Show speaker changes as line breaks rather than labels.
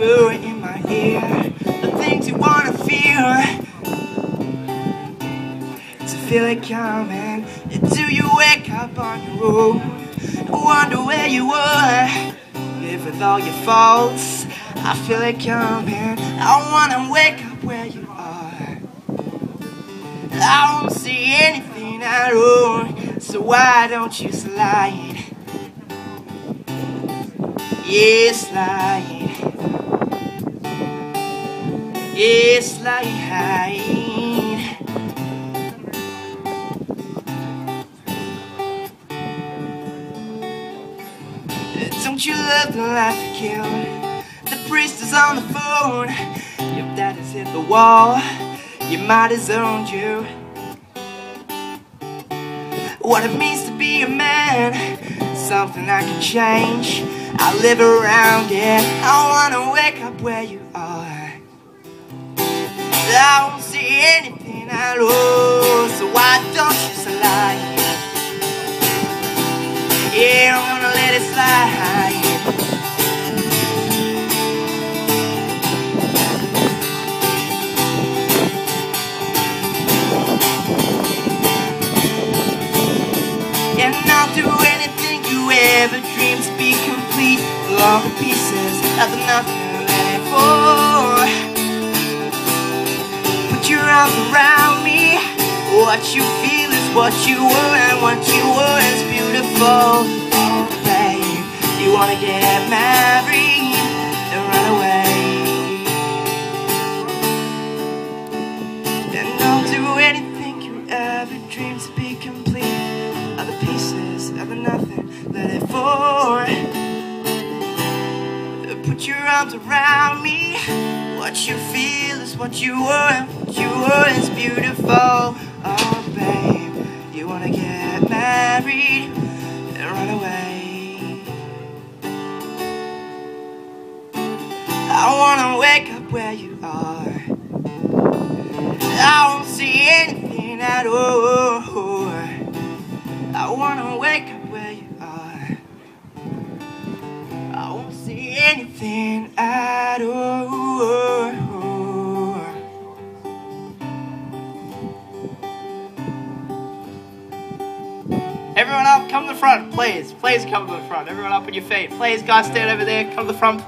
whisper in my ear the things you wanna feel. To feel it coming. Do you wake up on your own wonder where you were? Live with all your faults. I feel it coming. I wanna wake up where you are. I don't see anything at all. So why don't you slide? Yeah, slide. Yeah, slide. Don't you love the life you killed? The priest is on the phone. Your dad has hit the wall. Your has owned you. What it means to be a man, something I can change. I live around it. I wanna wake up where you are. I won't see anything at all, so why don't you slide? Yeah, I'm gonna let it slide. And I'll do anything you ever dreamed to be complete. The pieces of nothing fall. Put your arms around me. What you feel is what you were, and what you were is beautiful. Oh, babe, you wanna get married and run away. And I'll do anything you ever dreamed to be complete. The pieces of the nothing, let it fall. Put your arms around me. What you feel is what you and what you were is beautiful. Oh, babe, you wanna get married and run away. I wanna wake up where you are. I won't see anything at all. I wanna wake up Everyone up, come to the front, please. Please come to the front. Everyone up on your feet. Please, guys, stand over there. Come to the front, please.